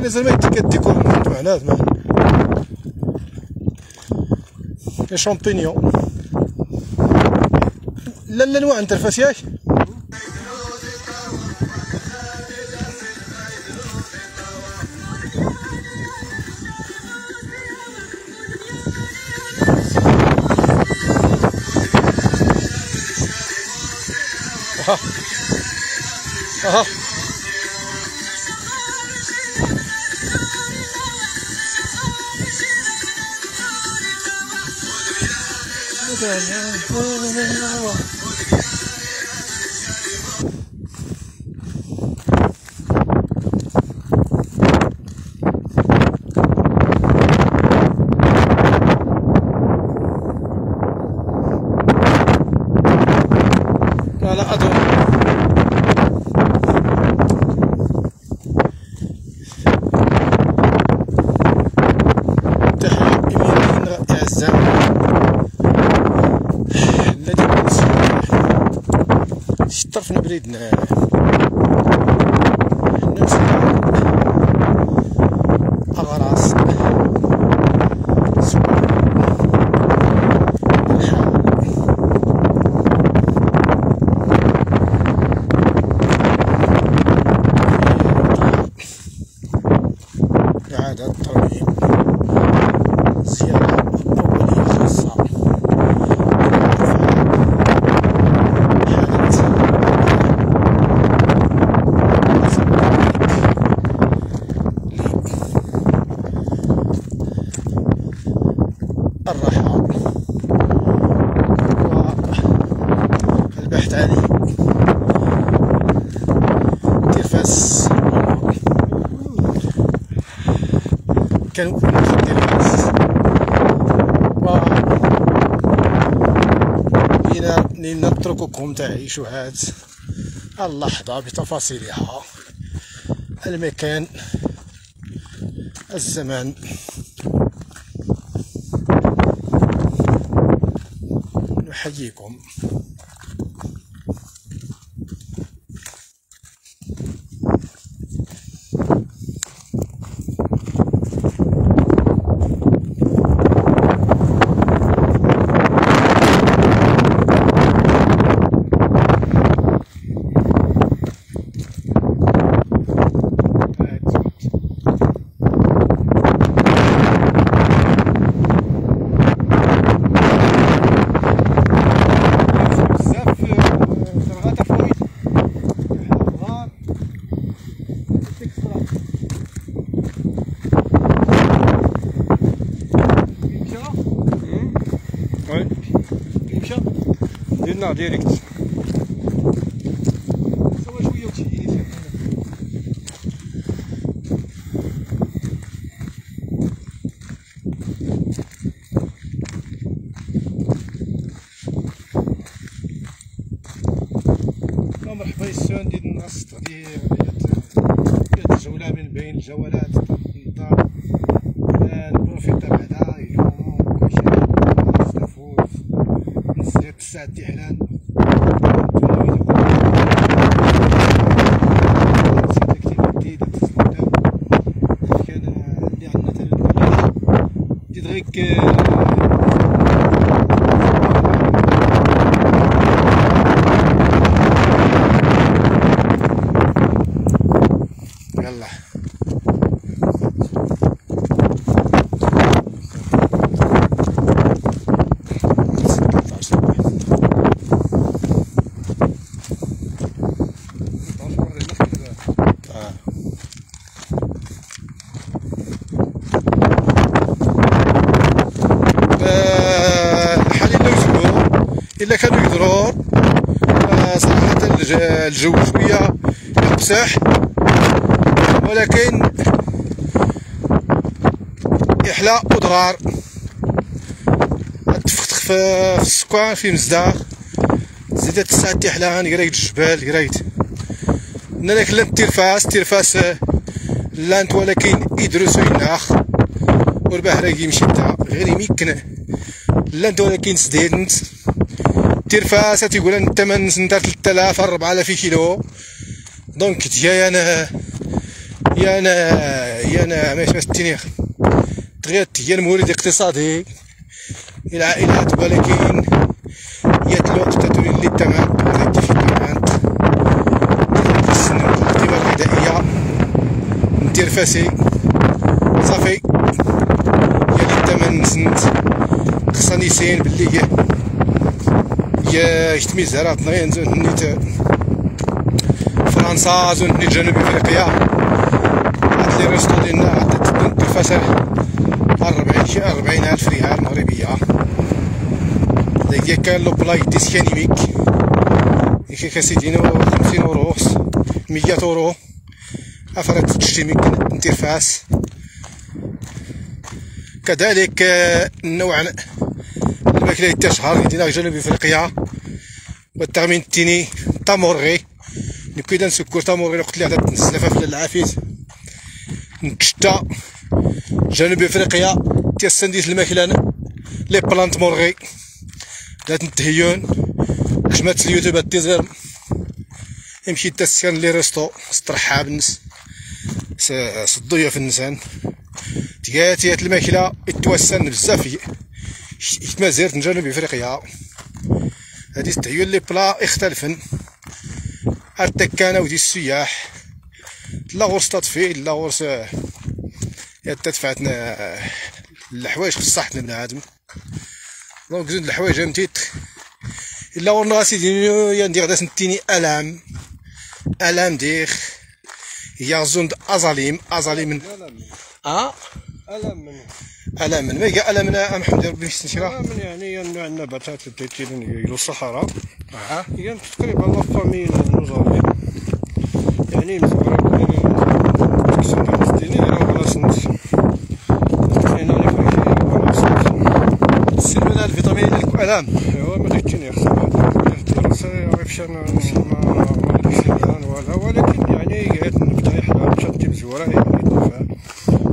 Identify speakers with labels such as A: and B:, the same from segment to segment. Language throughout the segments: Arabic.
A: مازال ما يديك الديكور معنا زعما. لي شامبينيون لا لا الانواع نترفس ياك؟ I'm gonna oh, oh, oh, oh, oh, شطرفنا بريدنا كانوا مخدرين و بينا نترككم تعيشوا هاد اللحظة بتفاصيلها. المكان الزمان. نحييكم.
B: ديريكت
A: مرحبا يسون ديال الناس غادي جولة من بين الجولات الدار نبروفيتا بعدا اليوم كلشي نسيت الساعة تحلان كان اللي عندنا تلفزيون جيت غيك يلا آه. آه، الحال اللي وصلوا الا كانوا يقدروا آه، صراحة الج- الجو شوية يقسح ولكن إحلى وضرار. تفختخ في السكان في مزدار. زيدت الساعة تحلان قريت الجبال قريت نالك لأن الترفاس الترفاس آه، لانت ولكن يدرسوا يناخ ورباه راهي يمشي غير يمكن. لانت ولكن سديدنت الترفاس تيقول أن الثمن سنتار 3000 4000 كيلو. دونك تجي أنا يا أنا هي عماش باش تينيخ تغير هي المورد الاقتصادي. العائلات ولكن هي الوقت تدري اللي الثمن تأتي في الثمن القيمة الغذائية. ندير فاسي. صافي. هي الثمن سنت. خصني سين باللي يا يشتمي زهرات نغين زون نيت فرنسا زون نيت جنوب افريقيا هاد لي ريستو ديالنا عاد تلفاسه أربعين شي أربعين ألف ريال مغربية ديك كان لو بلاي ديسكانيميك يكي كاسيدينو خمسين أورو مية أورو أفرد تشتي ندير فاس كذلك النوع الماكلة التشهر دينا جنوب إفريقيا. والتغمين التيني تامورغي. نكيدا نسكر تامورغي قلت لي هذا نسلفها في العافيت. نكشتا. جنوب إفريقيا تيستنديس الماكلة لي بلانت مورغي. لا تنتهيون كشمات اليوتيوب التيزير يمشي تسكن لي ريستو. استرحاب الناس صدوية في النسان. تياتي الماكلة يتوسن بزاف. يتمازير من جنوب افريقيا هادي ستعيون لي بلا اختلفن التكانة ودي السياح. لا غرس تطفي لا غرس تدفعتنا الحوايج خص صحتنا بنادم دونك زود الحوايج امتيت إلا ورنا سيدي يا ندير غدا سنتيني ألام. ألام ديخ. هي زوند أزاليم أزاليم آه.
B: ألم من
A: الام من ما قال الام من محمد ربي يستنشرا
B: ألم يعني النوع النباتات اللي تيجي إلى الصحراء.
A: آه
B: يعني تقريبا لا فامي نوزالي يعني مزورة تكسون ديني راه ولا سنت. يعني أنا فاكي ولا سنت.
A: السلمنا الفيتامين الالام
B: ايوا ما ديتيني خصنا الدراسة عرفش أنا نسمع ما نديرش الآن ولا ولكن يعني قاعد نبدا يحلى مشات مزورة يعني نفع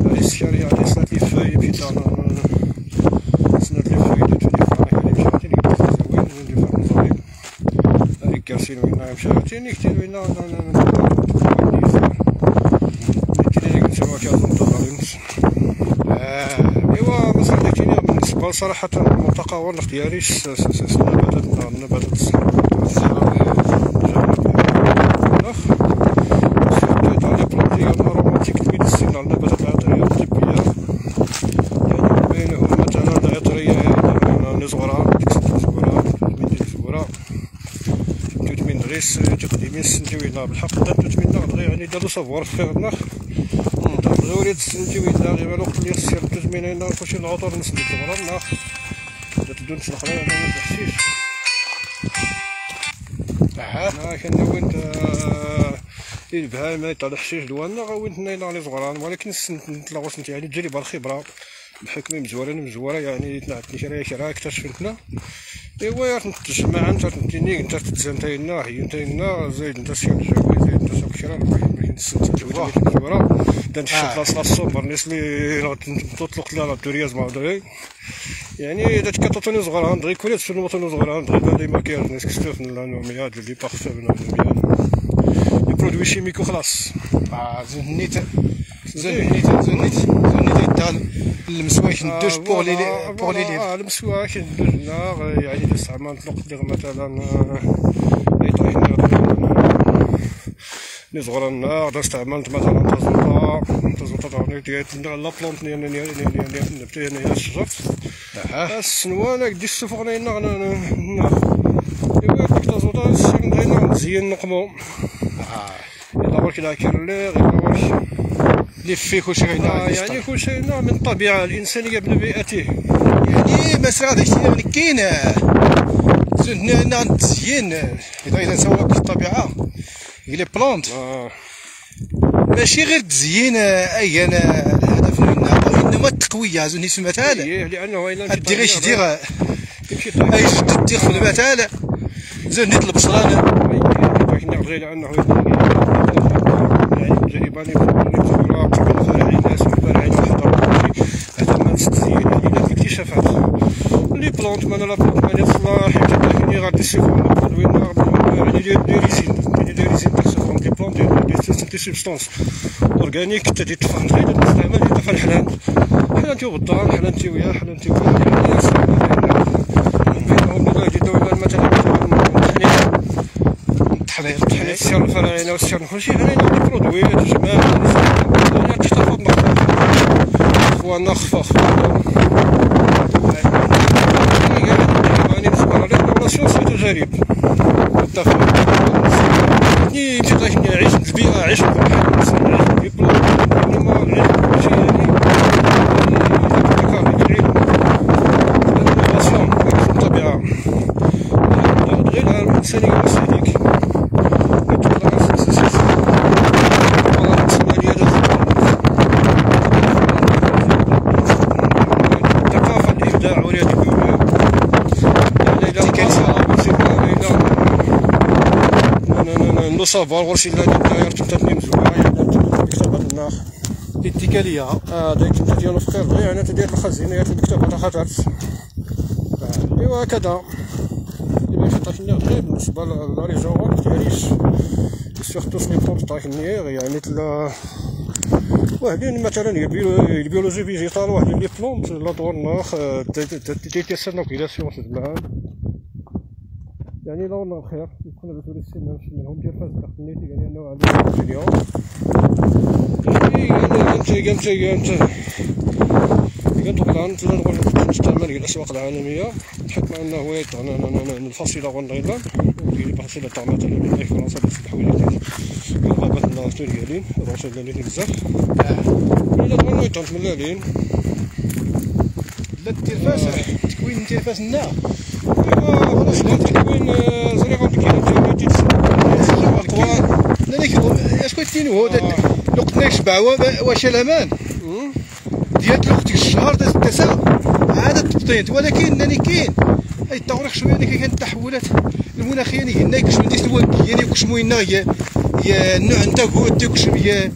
B: هذه السكر يعني صنات لي فاي مشيت أنا صنات لي فاي درت لي فاي يعني مشات لي زوين ندير فيها نظري هذيك مشات يعني كتير وين ايوا مثلا داكشي بالنسبة صراحة المنطقة هو الاختياري النباتات النباتات الصحراويه dans les plantes ديالنا رومانتيك الميديسين على النباتات العطريه الطبيه يعني بينهم مثلا العطريه هنا نزغرة ديك الزغرة من ديك الزغرة توت من غيس تقديمين السنجوينا بالحق. توت من نغ يعني دارو سافوار في غناخ زوري السنجوينا غير الوقت اللي خصي توت من هنا نخشي العطور نسلك الغرام ناخ تدون تسلق لها ما تحشيش
A: آه
B: أنا كان وين البهايم تاع الحشيش دوانا غاوين نايل على صغران. ولكن السنت لا غوسنت يعني تجربة الخبرة. الحكمه مزورين مزورة يعني تنعطني شرايه شرايه اكتشفتنا ايوا تجمع انت تنتيني انت تتزام تاينا هي تاينا زايد انت الجوي زايد انت ما السنت الجوي مزوره دا نشوف لاص الصبر الناس اللي تطلق لها الدورياز مع دري يعني اذا كتعطوني صغار عندي كل في الموطن صغار عندي ديما كاين ناس كستوف النوميات اللي بارفي النوميات لي برودوي شيميك وخلاص
A: آه زين نيت زين نيت زين نيت زين نيت يدال المسواش ندوش بوغ لي بوغ لي لي
B: آه المسواك ندوزنا يعني اذا استعملت نقدر مثلا لي صغار النار اذا استعملت مثلا تزوطا تزوطا ديال لا بلونت ديال ديال ديال ديال ديال الشجر
A: آه
B: السنوانك دي السفغنين نغ ايوا ديك تزوطا السن نزين نقمو برك لا الا برك
A: لي في كلشي
B: آه،
A: هنا
B: يعني كل شيء نوع من الطبيعة الإنسانية بنبيئته
A: يعني مثلا هذا الشيء يعني كاين زين هنا التزيين اذا اذا في الطبيعه لي بلونت
B: آه.
A: ماشي غير تزيين اي أنا الهدف منها وانما التقويه زين في المثال
B: إيه لأنه إلا
A: هدي غير شدير
B: يمشي
A: اي جدد دير في المثال زين نيت البصران
B: لكن غير لأنه يعني تجربة نبتغرا قبل فارعين ناس فارعين وحضر هذا ما نستزين يعني لا اكتشافات لي بلونت من لا بلونت من يصلح يتدخلني غادي السيفون وين يعني دي ريزين يعني دي ريزين تكسفون دي بلونت دي سبستانس اورغانيك حتى تفهم غير تستعمل دابا الحلال. حلانتي وبالدار حلانتي وياه حلانتي وياه يعني بينهم ولا يجدوا مثلا التحليل التحليل السير الفراعنه والسير كلشي برودوي تجمع أنا تحتفظ اخوانا خفا خفا يعني بالنسبة للريغولاسيون سي تجارب. يعني تقدر نعيش البيئه عيش البحر الانسان عيش الدبلوم يعني عيش كلشي يعني الانوفاسيون الطبيعه غير الانسانيه والسليك الثقافه الابداع ورياضه البيئه لو سافوار ورشي لا داير تمتاتني مزوعه يعني كتابة الناخ الاتكالية آه داير تمتا ديالو فقير غير يعني تدير الخزينيات الكتابة خاطرت ايوا هكذا اللي خطات لنا غير بالنسبة لا ريجون دياليش سورتو سني بورتاكنيغ يعني تلا واحدين مثلا البيولوجي فيجيتال واحدين لي بلونت لا دورناخ ديتيسيون لوكيلاسيون معاهم يعني لو الله الخير يكون هذا السن نمشي منهم ديال يعني أنه عندهم مليون يعني أنت أنت أنت كانت بلان تلا نقول نستعمل الاسواق العالمية. بحكم أنه هو الفصيلة غونغيلا الفصيله تاع مثلا من فرنسا باش الحوايج الغابات الناتور ديالين الروسل ديالين بزاف الا تقول نويطونت من لالين
A: لا التلفاز تكوين التلفاز النار
B: ايوا خلاص تكوين زريغه بكينا
A: اش كنت هو لو قلنا يشبع واش الامان ديال الوقت الشهر تسع عاد تبطينت ولكن انني كاين اي التوريخ شوية كاين كاين التحولات المناخيه يعني هنا كش من ديس الوك يعني كش موينا هي هي النوع نتا هو كش هي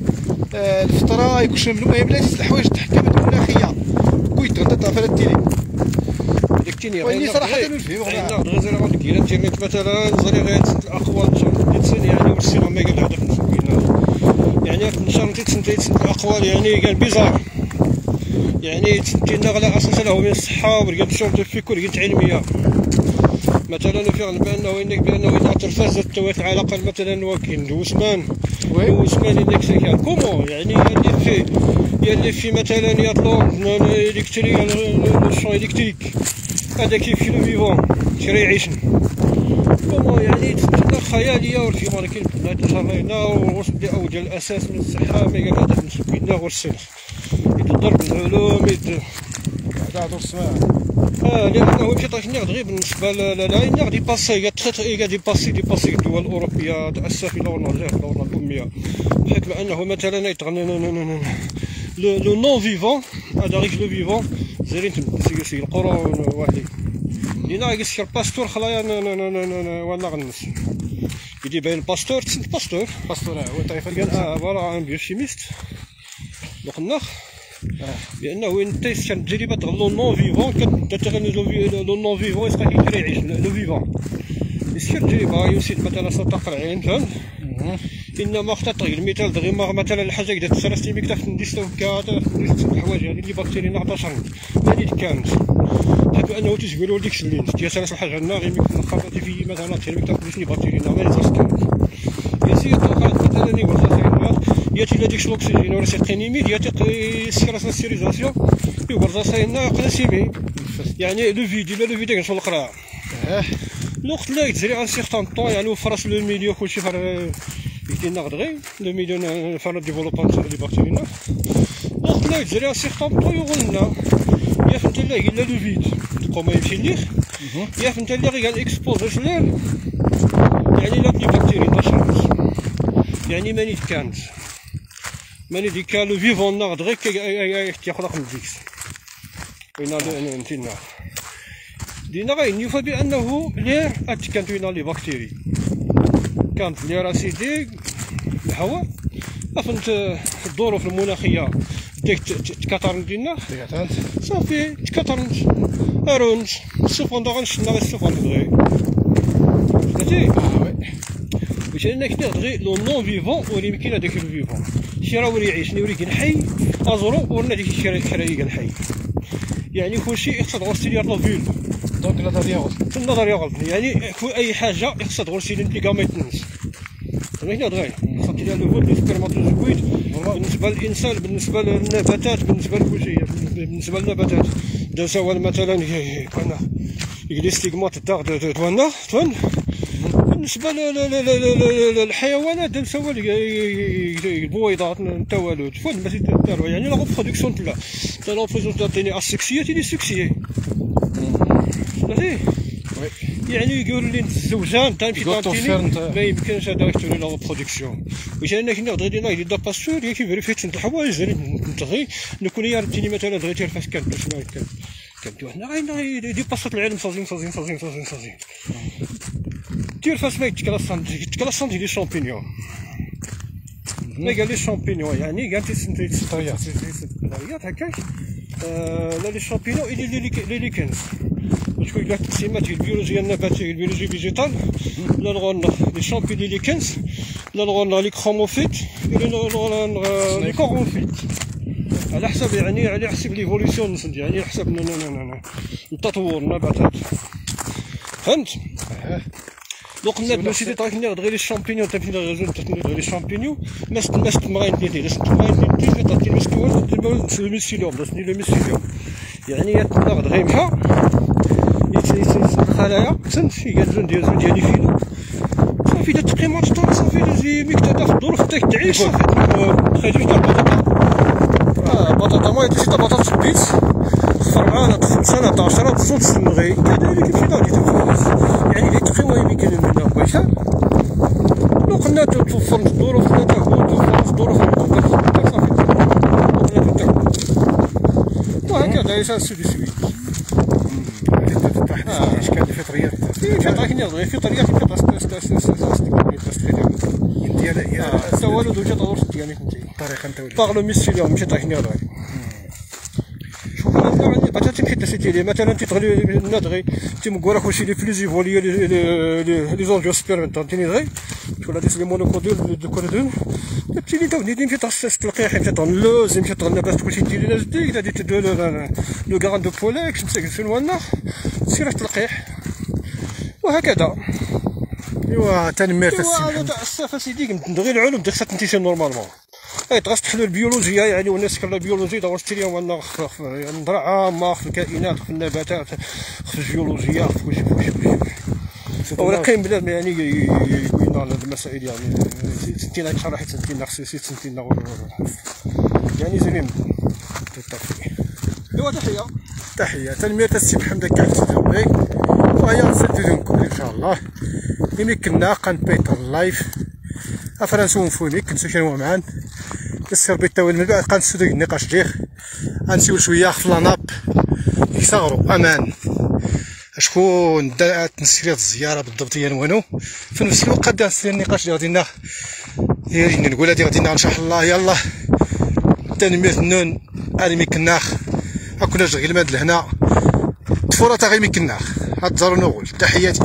A: الفطرة كش من المهم لا الحوايج تحكمت المناخية. كويت غدا فلا التيلي.
B: كاين
A: وإني صراحة نفهم
B: غير زريغه بكينا تيرنيت مثلا زريغه الأقوال تسن يعني والسيره ما قال مسكينا يعني تنشر تسن الأقوال يعني قال بيزار. يعني تنتينا على أساس له من الصحة ورقد سيرتيفيك ورقد علمية. مثلا في علم بانه انك بأنه إذا توات العلاقه مثلا وكاين وسمان وسمان انك سيكا كومون يعني اللي في اللي في مثلا يطلو الكتريك الشون الكتريك هذا كيف لو فيفون شري يعيشن كومون يعني تتنا خياليه ورفي ولكن بنا تشرينا واش بدي أو ديال الاساس من الصحه ما قال هذا مسكينا والسلخ يتضرب العلوم يد
A: هذا
B: آه لأنه في طاكني غير بالنسبة لا غادي باسي غادي باسي دي باسي الدول الاوروبيه تاسف إلى الجزائر الاميه بحكم انه مثلا لو نون فيفون هذا غير لو فيفون زيرين تمسي القرون واحد لينا يقص الباستور خلايا وأنا غنس يدي باين باستور تسنت باستور
A: باستور هو طريقه
B: قال آه فوالا ان بيوشيميست لقناخ لأنه وين تيست كانت تجربه تغلو نون فيفون كتغني لو نون فيفون يسقى كيكري يعيش لو فيفون يسير تجربه يوسيد مثلا ستقر عين فهمت انما اختطر المثال دغيا مثلا الحاجة إذا تسرست لي كتاف نديس كاع نديس الحوايج هذه اللي باكتيريا 11 هذه كانت. حيت أنه تجبروا ديك السلين ديال سلاسل الحاجة عندنا غير ممكن خاطر في مثلا تيرميك تاع نديس لي باكتيريا لازم كانت. يا سيدي مثلا ني ولا يا تي ديك الاكسجين ولا ميل يا تي سيراسا سيريزاسيون. يورزا ساينا قلاسيمي يعني لو فيديو لا لو فيديو كنشوف القراء الوقت لا يتجري ان سيغتان طون يعني وفرس لو ميليو كلشي فر يدينا غدغي لو ميليو فر ديفلوبمون دي باكتيرينا الوقت لا يتجري ان سيغتان طون يقولنا يا فهمت لا الا لو فيد تقوم يمشي ليه يا فهمت لا غير اكسبوزي ليه يعني لا دي باكتيري تشرب يعني ماني كانت ماني ديك لو فيفون ناغد غير يخلق من ديكس وين نتينا دينا غاين يفا بانه لير كانت وين لي باكتيري كانت لير اسيدي الهواء أفنت الظروف المناخية ديك تكاثرن دينا. صافي تكاثرنت ارونت السفن دا غنشنا غير السفن دغيا فهمتي؟ واش أنا كنا غير لو نون فيفون ولي يمكن هذاك لو فيفون شي راه وري يعيش نوري كان حي. ازرو ورنا ديك الشراي كان حي. يعني كلشي يقصد غوستي ديال لافيل
A: دونك نظريه غلط.
B: النظريه غلط. يعني أي حاجة يقصد غوستي لي كاميتنس هنا دغيا؟ خاطر لو فود السبرماتوزويد بالنسبة للإنسان بالنسبة للنباتات بالنسبة لكل شيء بالنسبة للنباتات. دا سواء مثلا كنا يجلي ستيغمات تاع توانا توان بالنسبة للحيوانات دا سواء البويضات التوالد فون ماشي تاع يعني لا ريبرودكسيون تاع لا ريبرودكسيون تاع السكسيه تيلي سكسيه صحيح يعني يقولوا لي الزوجان تمشي تانتيني ما يمكنش هذا يشتري لا برودكسيون واش انا كنا غادي لنا دي باسور ياك فيريفيت الحوايج نتغي نكون يا رتيني مثلا دغيا فاش كان باش ما كان كندوي هنا غير دي باسات العلم صازين صازين صازين صازين صازين دير فاش ما يتكلاسان يتكلاسان ديال لي شامبينيون ما قال لي شامبينيون يعني قال لي ستريات ستريات هكاك لا لي شامبينيون لي ليكنز شكون لك التقسيمات ديال البيولوجيا النباتيه البيولوجيا فيجيتال لا نغون لي شامبيني لي كنز لا نغون لي كروموفيت لي كوروفيت على حسب يعني على حسب ليفوليسيون يعني على حسب التطور النباتات فهمت دوك الناس ماشي دي طريق غير لي شامبينيون تمشي غير غير لي شامبينيون ما ست ما ست مغاين ديالي لا ست مغاين ديالي تعطي المستوى ديال الميسيليوم داسني لو ميسيليوم يعني يتناغ غير مشى الخلايا تنت هي الزون ديال الزون ديالي فينو صافي دا التقييمات طول صافي دازي مكتدا في الظروف تاك تعيش صافي تخيل شنو البطاطا آه بطاطا ما يديش بطاطا تبيت فرعانه طفل سنه تاع 10 تصوت تمغي كذلك مشي غادي تنفوز يعني لي تقييم يمكن منها بغيتها لو قلنا توفر الظروف قلنا توفر الظروف صافي وهكذا يسال سودي سويت
A: اشكال الفطريات
B: فطريات فطريات ديال التوالد وجه تطور ديالك انت
A: طريقه نتولد
B: باغلو ميسيليوم ماشي طايح نيرو شوف انا عندي قد تمشي تسيتي لي مثلا تيتغلي نادغي تيمقوا لك واش لي بليز ايفولي لي لي زونجيو سبيرم تانتيني غي ولا ديس لي مونوكودول دو كودون تبتي لي داوني ديم في تاسس تلقيح يمشي تغلوز يمشي تغلى باش كلشي ديري لاز ديك غادي تدو لو غاران دو بوليك تمسك في الوانا سير تلقيح وهكذا
A: ايوا تنمير
B: السمح ايوا الصافا سيدي غير العلوم خصها تنتشر نورمالمون اي تغاس تحلو البيولوجيا يعني والناس كلا البيولوجيا دابا شتي اليوم أنا يعني نظره عامه في الكائنات في النباتات في الجيولوجيا في كلشي في في كلشي ولكن بلاد يعني على المسائل يعني سنتين شرح سنتين خصو سنتين يعني زين بالتوفيق. ايوا تحية.
A: تحية. تنمير السي محمد كاع وهيا نسددونكم إن شاء الله. يمكننا قن بيتر لايف. افرنسو فوني كنسو شنو معان السير بيتاول من بعد. قنسو ديك النقاش ديخ غنسيو شوية في لاناب يصغروا أمان. شكون دا تنسيريات الزيارة بالضبط هي نوانو. في نفس الوقت دا النقاش اللي غادي يا نقول هادي غادي شاء الله. يلا. تنمية النون اني ميكناخ هاكونا غير ماد لهنا. تفورة غير ميكناخ هاد زارو نقول. تحياتي.